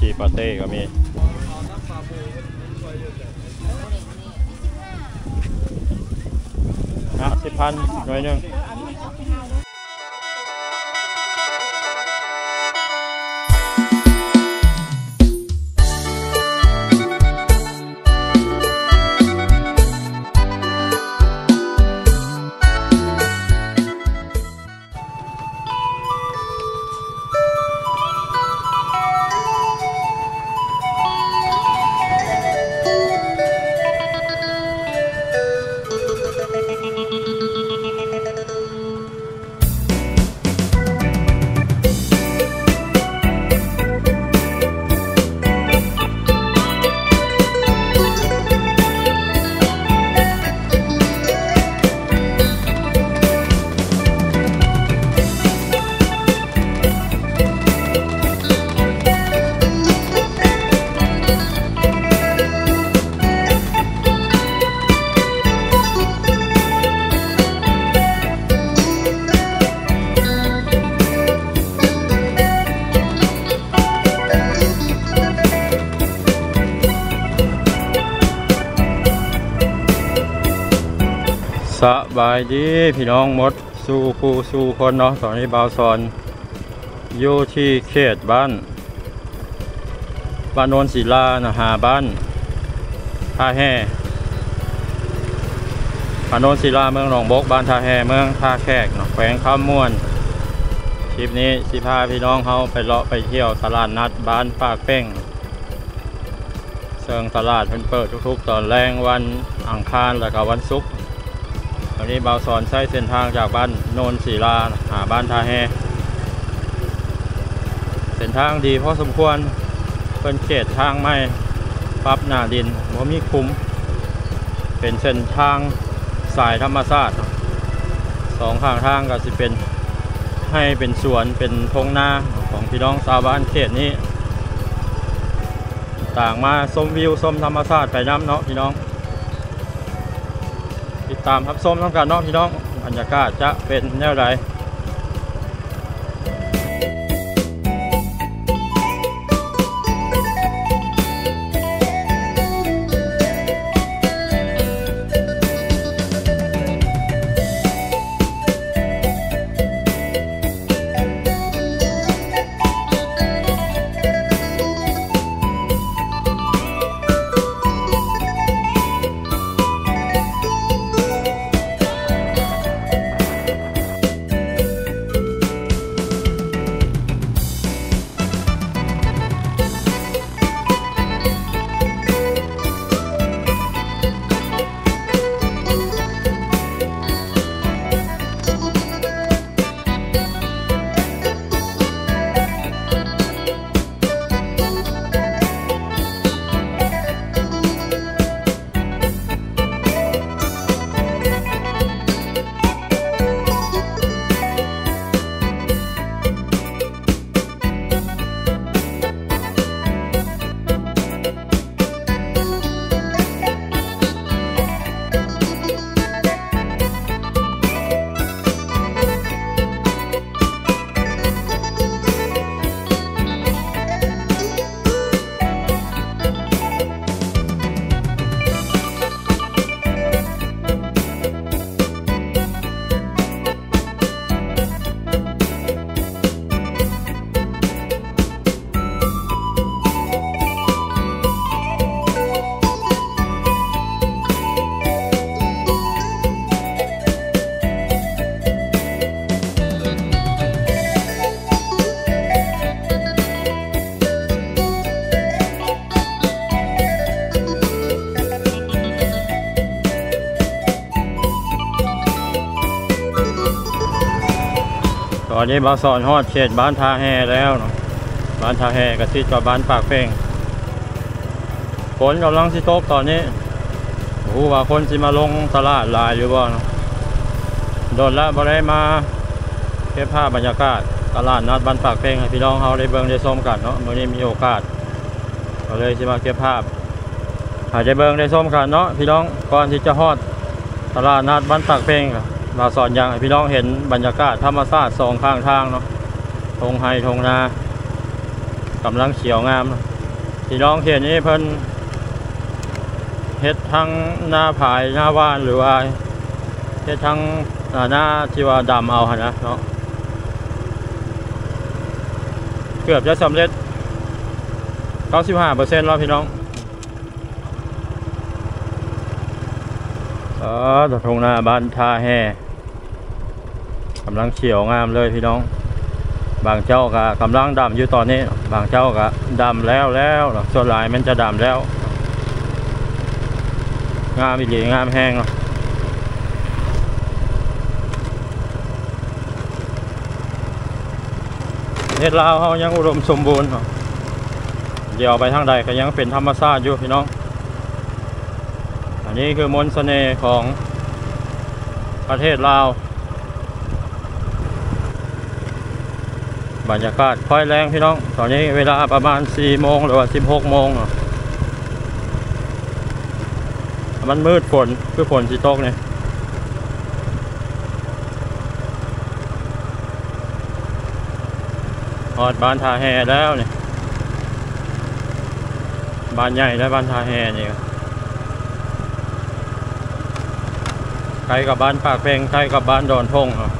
จีปาเต้ก็มีห้าสิบพันหน่วยหนึ่ง สบายดีพี่น้องมดสู่ครูสู่คนเนาะตอนนี้บาวซอนอยู่ที่เขตบ้านบ้านโนนศิลานะหาบ้านท่าแห่บ้านโนนศิลาเมืองหนองบกบ้านท่าแห่เมืองท่าแขกเนาะแขวงข้ามม่วนคลิปนี้สิพาพี่น้องเขาไปเลาะไปเที่ยวตลาดนัดบ้านปากเป้งเซิงตลาดเพิ่นเปิดทุกๆ ตอนแรงวันอังคารแล้วก็วันศุกร์ วันนี้เบาสอนใช้เส้นทางจากบ้านโนนศิลาหาบ้านท่าแฮเส้นทางดีพอสมควรเป็นเขตทางไม่ปรับหน้าดินว่ามีคุ้ม เป็นเส้นทางสายธรรมชาติสองข้างทางก็จะเป็นให้เป็นสวนเป็นทงนาของพี่น้องชาวบ้านเขตนี้ ต่างมาชมวิวชมธรรมชาติไปน้ำเนาะพี่น้อง ติดตามครับส้มน้องกันน้องพี่น้องบรรยากาศจะเป็นแนวใด อนนี้บาสอนฮอดเขตบ้านทาแฮแล้วเนาะบ้านทาแฮกับที่กับบ้านปากเป้งฝนกำลังสิตกตอนนี้โอ้โหว่าคนสิมาลงตลาดหลายอยู่บ่เนาะโดนละบ่ได้มาเก็บภาพบรรยากาศตลาดนัดบ้านปากเป้งให้พี่น้องเฮาได้เบิ่งได้ชมกันเนาะมื้อนี้มีโอกาสก็เลยสิมาเก็บภาพอาจจะเบิ่งได้ชมกันเนาะพี่น้องก่อนที่จะฮอดตลาดนัดบ้านปากเป้งก็ มาสอนอย่างให้พี่น้องเห็นบรรยากาศธรรมชาติสองข้างทางเนาะทงไฮทงนากำลังเขียวงามเนาะพี่น้องเขตนี้เพิ่นเฮ็ดทั้งหน้าผายหน้าว่านหรือว่าเฮ็ดทั้งอ่าหน้าที่ว่าดำเอาหั่นะเนาะเกือบจะสำเร็จ 95%แล้วพี่น้องเออตรงหน้าบ้านท่าแห่ กำลังเขียวงามเลยพี่น้อง บางเจ้าก็กำลังดำอยู่ตอนนี้ บางเจ้าก็ดำแล้วแล้วส่วนหลายมันจะดำแล้ว งามอีหลีงามแห้งเนาะเฮ็ดลาวเฮายังอุดมสมบูรณ์เนาะเดี๋ยวไปทางใดก็ยังเป็นธรรมชาติอยู่พี่น้อง อันนี้คือมนต์เสน่ห์ของประเทศลาว บรรยากาศค่อยแรงพี่น้อง ตอนนี้เวลาประมาณ 4 โมงหรือว่า 16 โมงเนาะมันมืดฝนคือฝนสิตกเนี่ยอดบ้านทาแฮแล้วเนี่ยบ้านใหญ่และบ้านทาแฮนี่ใกล้กับบ้านปากเพลงใกล้กับบ้านดอนทงเนาะ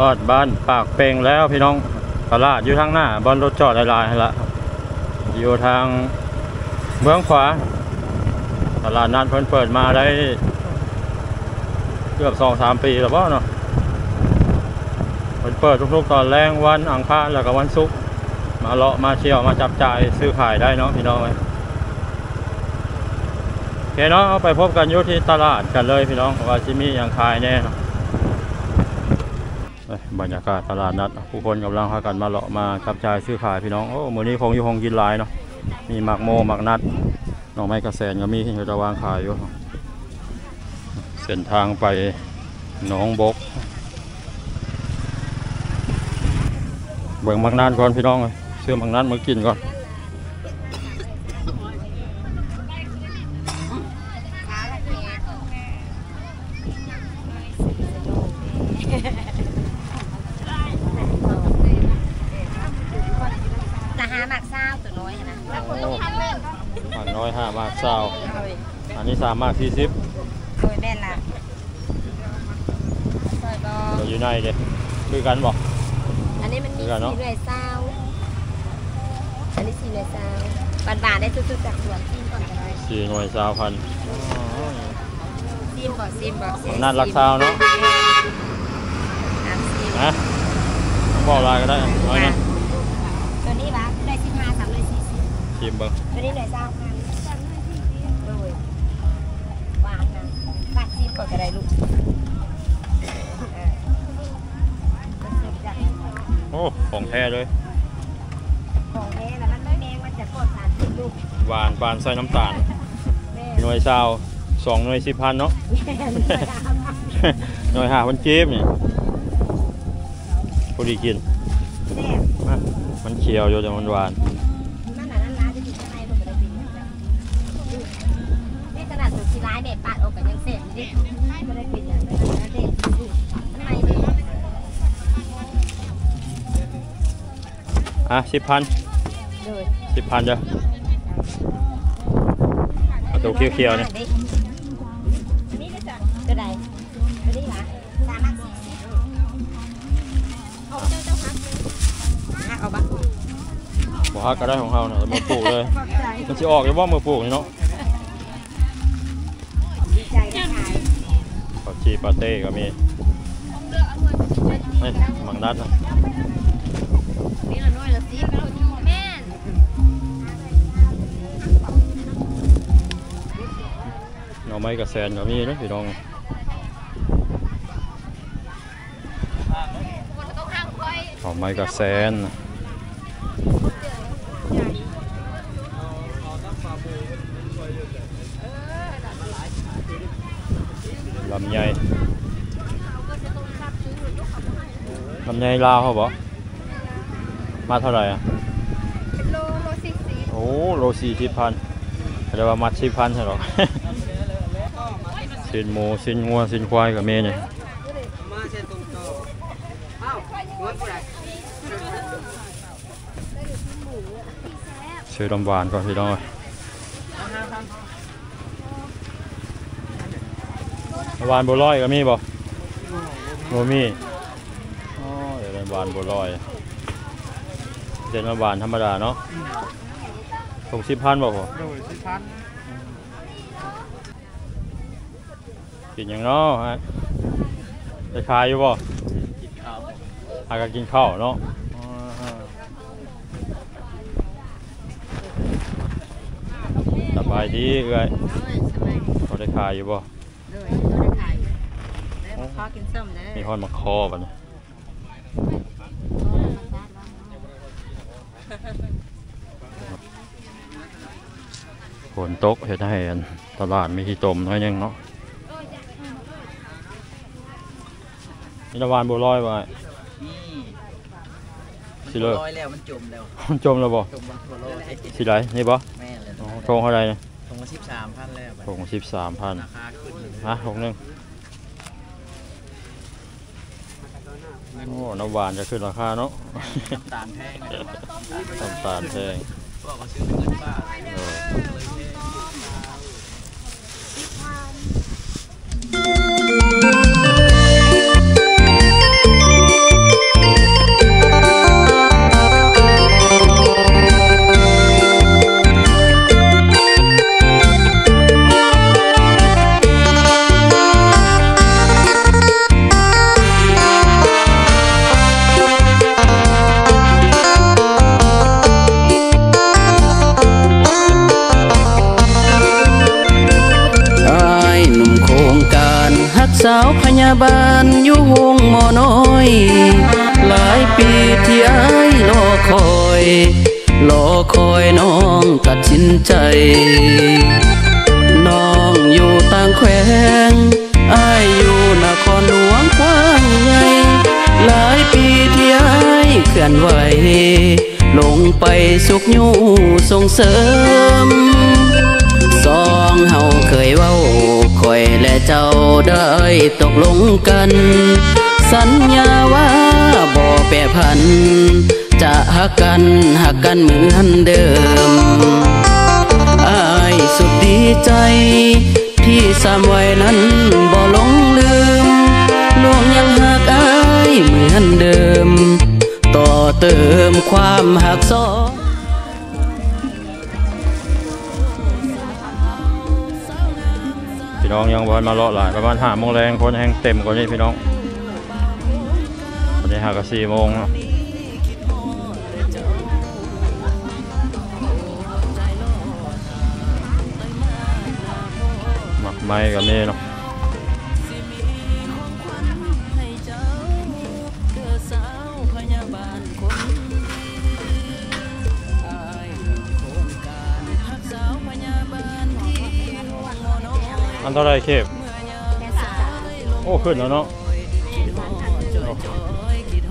ออดบ้านปากเปงแล้วพี่น้องตลาดอยู่ทางหน้าบอลรถจอดหลายๆละอยู่ทางเมืองขวา ตลาดนัดเพิ่นเปิดมาได้เกือบสองสามปีแล้วป่เนาะเพิ่นเปิดทุกๆตอนแรงวันอังคารแล้วก็วันศุกร์มาเลาะมาเที่ยวมาจับจ่ายซื้อขายได้เนาะพี่น้องเอ้ยโอเคเนาะเอาไปพบกันอยู่ที่ตลาดกันเลยพี่น้องว่าจิมีอย่างขายแน่เนาะ บรรยากาศตลาดนัด ผู้คนกำลังพากันมาเลาะมาจับจ่ายซื้อขายพี่น้องโอ้มื้อนี้คงอยู่คงกินหลายเนาะมีหมักโมหมักนัดหน่อไม้กระแสนก็มีที่จะวางขายอยู่เส้นทางไปหนองบก เบิ่งหมักนัดก่อนพี่น้องเลยซื้อหมักนัดมากินก่อน นะฮะหมักเศร้าตัวน้อยอะนะ โอ้หมักน้ อยห้าหมากเศร้าอันนี้สามหมากสี่สิบโดยแม่นละซอยบอเราอยู่ในเด้คือกันบอกอันนี้มันมีเดี๋ยวเนอะสีเหลือยเศร้าอันนี้สีเหลือยเศร้าบานบานๆได้สุดๆจากสวนซีมก่อนก็ได้สี่หน่วยสาวพันซีมก่อนซีมก่อนของนัดรักเศร้าเนาะอะซีมนะบอกลายก็ได้น้อยนะตัวนี้ปะได้สิบห้าสามเลยสี่สิบชิมเบิ้งตัวนี้เหลือยเศร้าพันโดยหวานนะปาดซีม ก่อนก็ได้ลูกเออก็ซีมจ้ะโอ้ของแท้เลย ของแม่แล้วมันไม่แมงมันจะกดสารพิษลูกหวานปานใส่น้ำตาลแม่หน่วยซาวสองหน่วยสิบพันเนาะหน่วยหาพันจีบเนี่ยพอดีกินแซ่บอะมันเขียวอยู่แต่มันหวานนั่ นาดสุดที่ร้ายเนี่ยปาดออกกันยังเสร็จดิไม่ได้ปิดอย่างนั้นนะเด็กข้างในเลยอะสิบพันเลยสิบพันเด้อเอาตัวเขียวๆเนี่ยนี่ก็จะก็ได้ก็ได้หรอสามารถสี่สิบเอาเจ้าเจ้าฮักฮักเอาบ้างบอกฮักก็ได้ของเขาเนาะมาปลูกเลยขอบใจมันจะออกหรือว่ามือปลูกนี่เนาะ ชีปาเต้ก็มีนี่มังนัดนะนี่ละน้อยละสิแม่หน่อไม้กระแสนก็มีนะพี่น้องหน่อไม้กระแสนลำไย ลำไยลาวเขาบอกมาเท่าไหร่อะโลโลสี่สิบโอ้โลสี่สิบพันแต่ว่ามัดสิบพันใช่หรอสินหมูสินงัวสินควายก็มีนี่มาเช่นตรงโตอ้าวม้วนผู้ใดซื้อน้ำหวานก่อนพี่น้องเอ้ยน้ำหวานบัวลอยก็มีบ่บ่มีอ๋อเดี๋ยวน้ำ หวานบัวลอยเดี๋ยวน้ำหวานธรรมดาเนาะส่งสิบพันบ่พอโดยสิพันกินหยังเนาะฮะได้ขายอยู่บ่กินข้าวหากันกินข้าวเนาะอ๋อฮะสบายดีเอ้ยโอ้ยสบายเขาได้ขายอยู่บ่เลยตัวได้ขายได้มาขอกินส้มเลยมีฮอนมาคอบัดนี้ ฝนตกเฮ็ดให้อันตลาดมีที่ตมน้อยหนึงเนาะนี่ละวานบัวลอยบ่ไอ้นี่สิเลยลอยแล้วมันจมแล้วมันจมแล้วบ่จมบางตัวลอยสิไดนี่บ่แม่เลยอ๋อทงเท่าไหร่เนี่ยตรงมาสิบสามพันแล้วบัดทงสิบสามพันราคาขึ้นเลยฮะทงหนึง โอ้น้ำหวานจะขึ้นราคาเนาะน้ำตาลแพงเลยน้ำตาลแพงพวกเขาซื้อเงินบ้าทเออเลาวพยาบาลอยู่วงหมอน้อย หลายปีที่อ้ายรอคอยรอคอยน้องตัดสินใจ น้องอยู่ต่างแขวงอ้ายอยู่นครหลวงกว้างใหญ่หลายปีที่อ้ายเคลื่อนไหวลงไปสุกยู่ส่งเสริม สองเฮาเคยเว้า และเจ้าได้ตกลงกัน สัญญาว่าบ่แปรพัน จะหักกันหักกันเหมือนเดิมอายสุดดีใจ ที่สามไว้นั้นบ่หลงลืมลวงยังหักอายเหมือนเดิม ต่อเติมความหักสอ น้องยังวันมาเลาะหลายประมาณห้าโมงแรงคนแห้งเต็มกว่านี้พี่น้องวันนี้หากับสี่โมงเนาะหมักไม้กับนี่เนาะ เท่าไรเคบโอ้ขึ้นแล้วเนาะ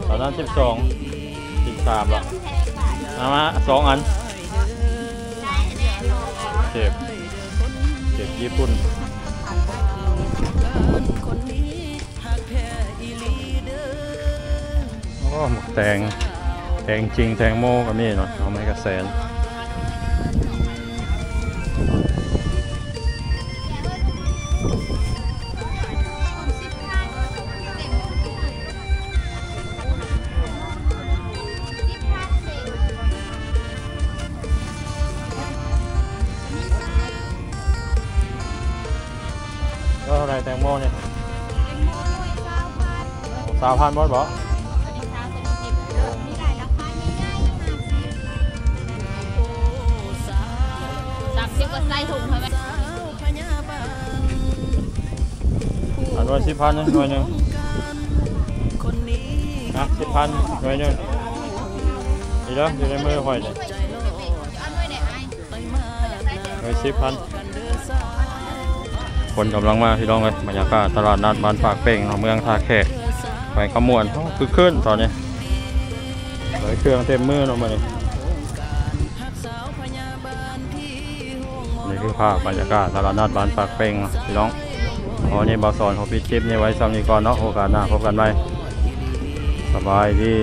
ตอนนั้นสิบสองสิบสามละเอามาสองอันเก็บเก็บญี่ปุ่นโอ้หมกแตงแตงจริงแตงโมก็มีเนาะเอาไม่กระแสน ก็เท่าไหรแตงโมเนี่ยสาวพันบอสบอสามสิบกว่าไส้ถุงเขาไหมอันว่าสิบพันนะหน่วยหนึ่งนะสิบพันหน่วยหนึ่งดีแล้วอยู่ในมือค่อยเนี่ยหน่วยสิบพัน คนกำลังมาพี่น้องเลยบรรยากาศตลาดนัดบ้านปากเป่งเมืองท่าแขกไปขมวนโอ้คือขึ้นตอนนี้เลยเครื่องเต็มมือเนาะมาเนี่ยนี่คือภาพบรรยากาศตลาดนัดบ้านปากเป่งพี่น้องโพอนี้บาสอนขอปิดคลิปนี้ไว้ซ้ำนี้ก่อนเนาะโอกาสหน้าพบกันใหมสบายดี